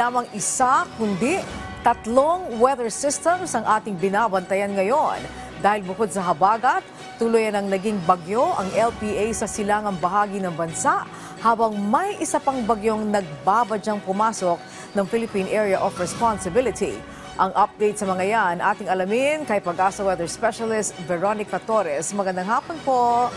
lamang isa, kundi tatlong weather systems ang ating binabantayan ngayon. Dahil bukod sa habagat, tuloy ang naging bagyo ang LPA sa silangang bahagi ng bansa habang may isa pang bagyong nagbabadyang pumasok ng Philippine Area of Responsibility. Ang update sa mga yan ating alamin kay Pag-asa Weather Specialist Veronica Torres. Magandang hapon po.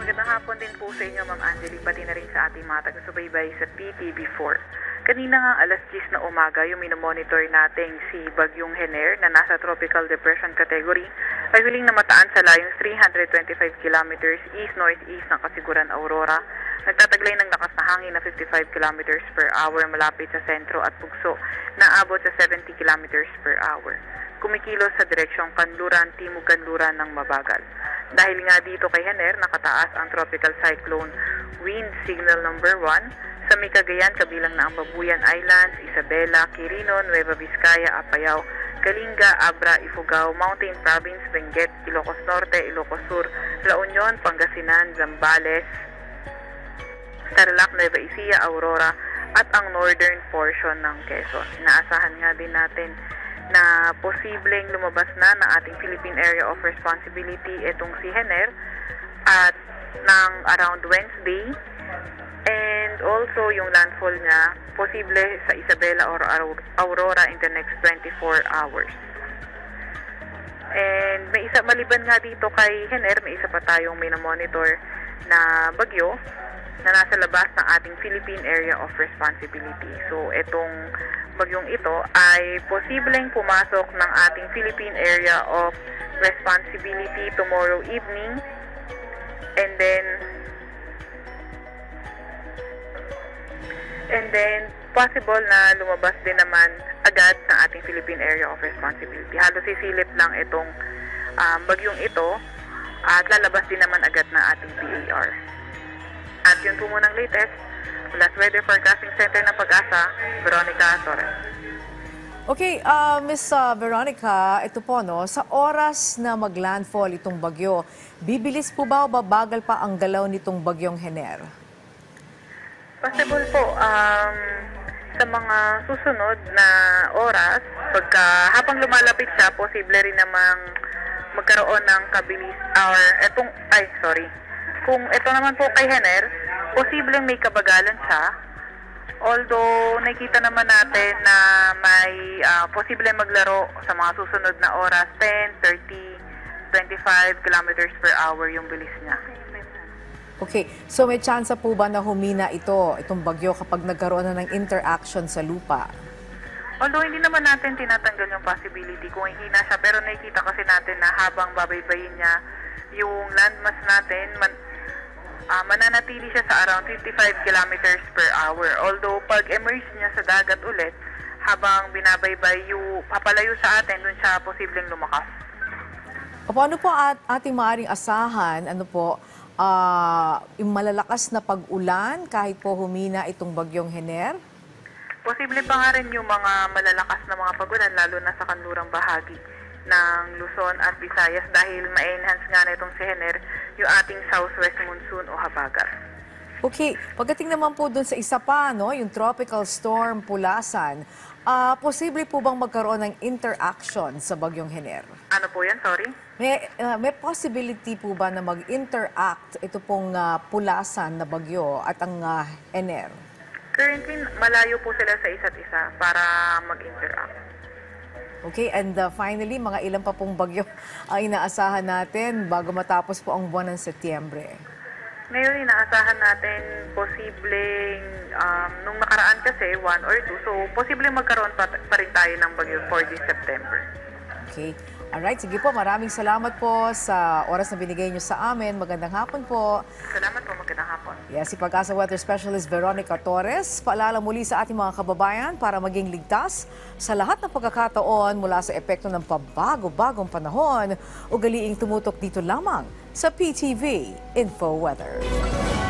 Magandang hapon din po sa inyo, Ma'am Angeli, pati na rin sa ating mga taga-subaybay sa PTV4. Kanina nga alas 10 na umaga, yung minomonitor nating si Bagyong Hener na nasa Tropical Depression category ay huling namataan sa layong 325 kilometers east-northeast ng Kasiguran, Aurora. Nagtataglay ng lakas na hangin na 55 kilometers per hour malapit sa sentro at bugso na abot sa 70 kilometers per hour. Kumikilos sa direksyong kanluran, timog kanluran ng mabagal. Dahil nga dito kay Hener, nakataas ang tropical cyclone wind signal number 1 sa may Cagayan, kabilang na ang Babuyan Islands, Isabela, Quirino, Nueva Vizcaya, Apayao, Kalinga, Abra, Ifugao, Mountain Province, Benguet, Ilocos Norte, Ilocos Sur, La Union, Pangasinan, Zambales, Tarlac, Nueva Ecija, Aurora, at ang northern portion ng Quezon. Inaasahan nga din natin na posibleng lumabas na ng ating Philippine Area of Responsibility itong si Hener at ng around Wednesday also yung landfall niya posible sa Isabela or Aur- Aurora in the next 24 hours. And may isa maliban nga dito kay Hener, may isa pa tayong monitor na bagyo na nasa labas ng ating Philippine Area of Responsibility. So, itong bagyong ito ay posibleng pumasok ng ating Philippine Area of Responsibility tomorrow evening and then and then possible na lumabas din naman agad ng ating Philippine Area of Responsibility. Halos sisilip lang itong um, bagyong ito at lalabas din naman agad ng ating PAR. At yun po munang latest mula sa Weather Forecasting Center ng Pag-asa, Veronica Torres. Okay, uh, Miss uh, Veronica, ito po no, sa oras na maglandfall itong bagyo, bibilis po ba o babagal pa ang galaw nitong bagyong Hener? Possible po, um, sa mga susunod na oras, pagka habang lumalapit siya, posible rin namang magkaroon ng kabilis, or etong, ay, sorry. Kung ito naman po kay Hener, posibleng may kabagalan siya. Although, nakikita naman natin na may uh, posibleng maglaro sa mga susunod na oras, 10, 30, 25 kilometers per hour yung bilis niya. Okay, so may chance po ba na humina ito, itong bagyo kapag nagkaroon na ng interaction sa lupa? Although hindi naman natin tinatanggal yung possibility kung hihina siya, pero nakikita kasi natin na habang babaybayin niya yung landmass natin, man, ah, mananatili siya sa around 55 kilometers per hour. Although pag emerge niya sa dagat ulit, habang binabaybay yung papalayo sa atin, dun siya posibleng lumakas. O paano po at ating maaring asahan, ano po, ah, yung malalakas na pag-ulan kahit po humina itong bagyong Hener? Posible pa nga rin yung mga malalakas na mga pagulan, lalo na sa kanlurang bahagi ng Luzon at Visayas dahil ma-enhance nga na itong si Hener yung ating southwest monsoon o habagat. Okay, pagdating naman po dun sa isa pa, no, yung tropical storm Pulasan, ah, posible po bang magkaroon ng interaction sa bagyong Hener? Ano po yan? Sorry? May, ah, may possibility po ba na mag-interact ito pong ah, Pulasan na bagyo at ang ah, Hener? Currently, malayo po sila sa isa't isa para mag-interact. Okay, and uh, finally, mga ilan pa pong bagyo ang inaasahan natin bago matapos po ang buwan ng Setyembre. Ngayon, inaasahan natin posibleng, um, nung nakaraan kasi, one or two, so posibleng magkaroon pa, pa rin tayo ng bagyo for this September. Okay. Alright, sige po. Maraming salamat po sa oras na binigay niyo sa amin. Magandang hapon po. Salamat po, magandang hapon. Yes, si Pag-asa Weather Specialist Veronica Torres. Paalala muli sa ating mga kababayan para maging ligtas sa lahat ng pagkakataon mula sa epekto ng pabago-bagong panahon. Ugaliing tumutok dito lamang sa PTV Info Weather.